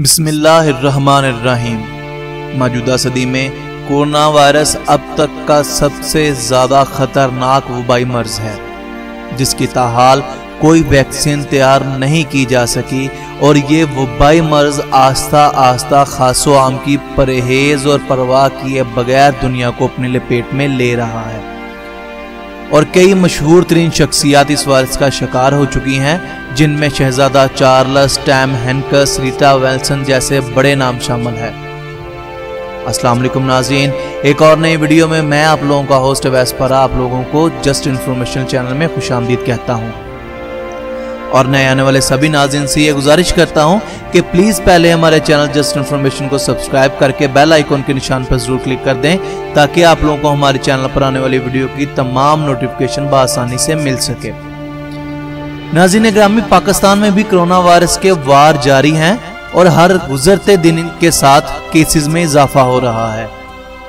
बिस्मिल्लाहिर्रहमानिर्रहीम। मौजूदा सदी में कोरोना वायरस अब तक का सबसे ज़्यादा ख़तरनाक वबाई मर्ज है, जिसकी ताहाल कोई वैक्सीन तैयार नहीं की जा सकी और ये वबाई मर्ज आस्ता आस्ता खासो आम की परहेज और परवाह किए बगैर दुनिया को अपने लपेट में ले रहा है। और कई मशहूर तरीन शख्सियात इस वायरस का शिकार हो चुकी हैं, जिनमें शहजादा Charles, Tom Hanks Rita Wilson जैसे बड़े नाम शामिल है। वालेकुम नाजीन एक और नई वीडियो में मैं आप लोगों का होस्ट वैसपरा आप लोगों को जस्ट इन्फॉर्मेशन चैनल में खुश कहता हूँ। और नए आने वाले सभी नाजिन से ये गुजारिश करता हूँ कि प्लीज़ पहले हमारे चैनल जस्ट इन्फॉर्मेशन को सब्सक्राइब करके बेल आइकॉन के निशान पर ज़रूर क्लिक कर दें, ताकि आप लोगों को हमारे चैनल पर आने वाली वीडियो की तमाम नोटिफिकेशन बसानी से मिल सके। नाजिन ग्रामी पाकिस्तान में भी कोरोना वायरस के वार जारी हैं और हर गुजरते दिन के साथ केसेस में इजाफा हो रहा है।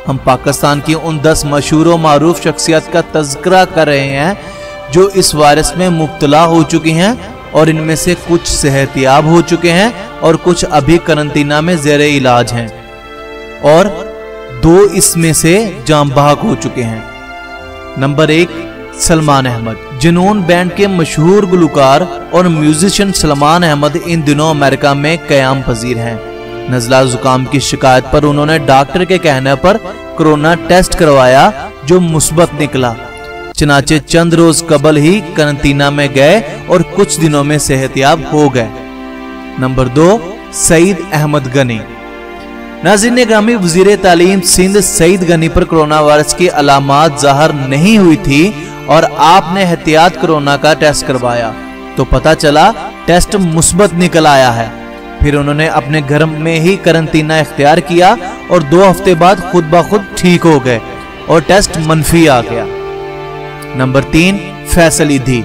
हम पाकिस्तान की उन दस मशहूर मरूफ शख्सियत का तस्करा कर रहे हैं, जो इस वायरस में मुबतला हो चुकी हैं और इनमें से कुछ सेहतियाब हो चुके हैं और कुछ अभी करंतना में जेर इलाज हैं। और दो इसमें से जाम हो चुके हैं। नंबर एक, सलमान अहमद। जुनून बैंड के मशहूर गुलकार और म्यूजिशियन सलमान अहमद इन दिनों अमेरिका में कयाम पजीर हैं। नजला जुकाम की शिकायत पर उन्होंने डॉक्टर के कहने पर कोरोना टेस्ट करवाया, जो मुस्बत निकला। चनाचे चंद रोज कबल ही करंतना में गए और कुछ दिनों में सेहतियाब हो गए। नंबर दो, सईद अहमद गनी। नाजिन ग्रामी वज़ीर तालीम सिंध सईद गनी पर कोरोना वायरस की अलामत ज़ाहिर नहीं हुई थी और आपने एहतियात कोरोना का टेस्ट करवाया। तो पता चला, टेस्ट मुस्बत निकल आया है। फिर उन्होंने अपने घर में ही करंतना इख्तियार किया और दो हफ़्ते बाद खुद ब खुद ठीक हो गए और टेस्ट मनफी आ गया। नंबर तीन, फैसल ईदी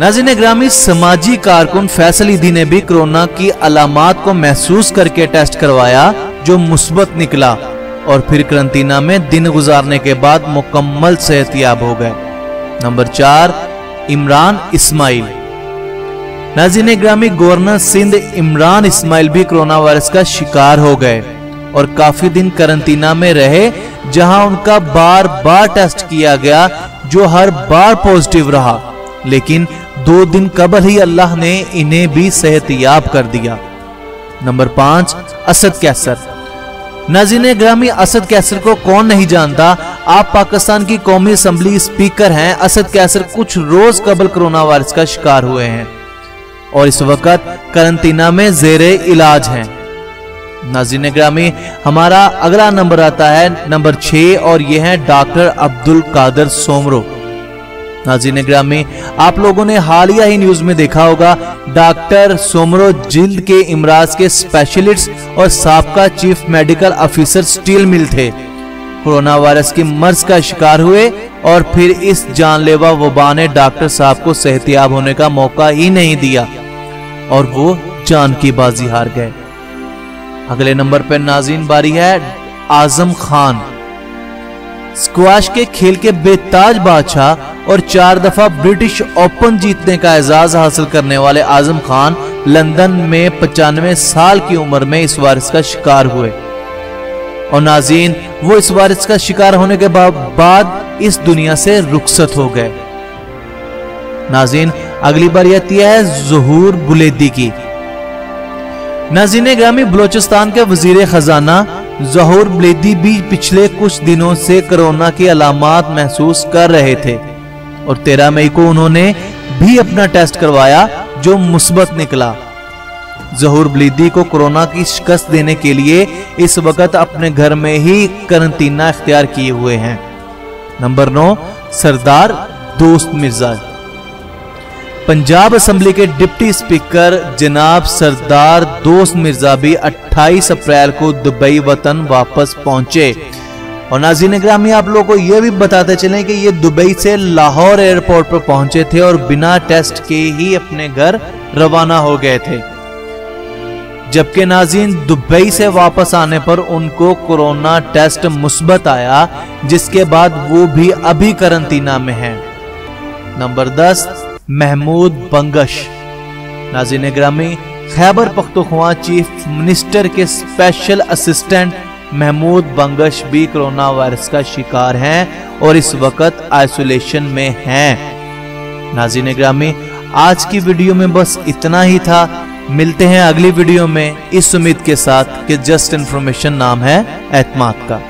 नाजिन ग्रामी समाजी कारकुन फैसल ने भी कोरोना की अलामत को महसूस करके टेस्ट करवाया, जो मुस्बत निकला और फिर करंतना में दिन गुजारने के बाद मुकम्मल सेहतियाब हो गए। नंबर चार, इमरान इस्माइल। नाजिन ग्रामी गवर्नर सिंध इमरान इस्माइल भी कोरोना वायरस का शिकार हो गए। और काफ़ी दिन करंतना में रहे, जहाँ उनका बार बार टेस्ट किया गया, जो हर बार पॉजिटिव रहा। लेकिन दो दिन कबल ही अल्लाह ने इन्हें भी सेहतियाब कर दिया। नंबर पाँच, असद कैसर। नजीन ग्रामी असद कैसर को कौन नहीं जानता? आप पाकिस्तान की कौमी असम्बली स्पीकर हैं। असद कैसर कुछ रोज कबल कोरोना वायरस का शिकार हुए हैं। और इस वक्त करंतना में जेरे इलाज हैं। नाजिन ग्रामी, हमारा अगला नंबर आता है नंबर छह और यह है डॉक्टर अब्दुल कादर सोमरो। नाजिन ग्रामी, आप लोगों ने हालिया ही न्यूज़ में देखा होगा, डॉक्टर सोमरो जिल्द के इमराज के स्पेशलिस्ट और सबका chief medical officer steel mill थे। कोरोना वायरस की मर्ज का शिकार हुए और फिर इस जानलेवा वबा ने डॉक्टर साहब को सेहतियाब होने का मौका ही नहीं दिया और वो जान की बाजी हार गए। अगले नंबर पर नाजीन बारी है, आज़म खान। स्क्वाश के खेल के बेताज बादशाह और चार दफ़ा ब्रिटिश ओपन जीतने का एजाज हासिल करने वाले आज़म खान लंदन में पचानवे साल की उम्र में इस वायरस का शिकार हुए। और नाजीन, वो इस वायरस का शिकार होने के बाद इस दुनिया से रुखसत हो गए। नाजीन, अगली बार आती है जहूर बुलेदी की। नाजीन ग्रामी बलोचिस्तान के वज़ीर खजाना जहूर ब्लेदी भी पिछले कुछ दिनों से कोरोना की अलामत महसूस कर रहे थे और तेरह मई को उन्होंने भी अपना टेस्ट करवाया जो मुस्बत निकला। जहूर ब्लीदी को कोरोना की शिकस्त देने के लिए इस वक्त अपने घर में ही करंतना इख्तियार किए हुए हैं। नंबर नौ, सरदार दोस्त मिर्ज़ा। पंजाब असम्बली के डिप्टी स्पीकर जनाब सरदार दोस्त मिर्ज़ा भी 28 अप्रैल को दुबई वतन वापस पहुँचे। और नाजीन ग्रामी आप लोगों को यह भी बताते चले कि ये दुबई से लाहौर एयरपोर्ट पर पहुँचे थे और बिना टेस्ट के ही अपने घर रवाना हो गए थे। जबकि नाजीन दुबई से वापस आने पर उनको कोरोना टेस्ट मुस्बत आया, जिसके बाद वो भी अभी करंतना में हैं। नंबर दस महमूद बंगश नाजिन ग्रामी खैबर पख्तुखवा चीफ मिनिस्टर के स्पेशल असिस्टेंट महमूद बंगश भी कोरोना वायरस का शिकार हैं और इस वक्त आइसोलेशन में हैं। नाजीन ग्रामी आज की वीडियो में बस इतना ही था। मिलते हैं अगली वीडियो में। इस उम्मीद के साथ कि जस्ट इन्फॉर्मेशन नाम है एतमाद का।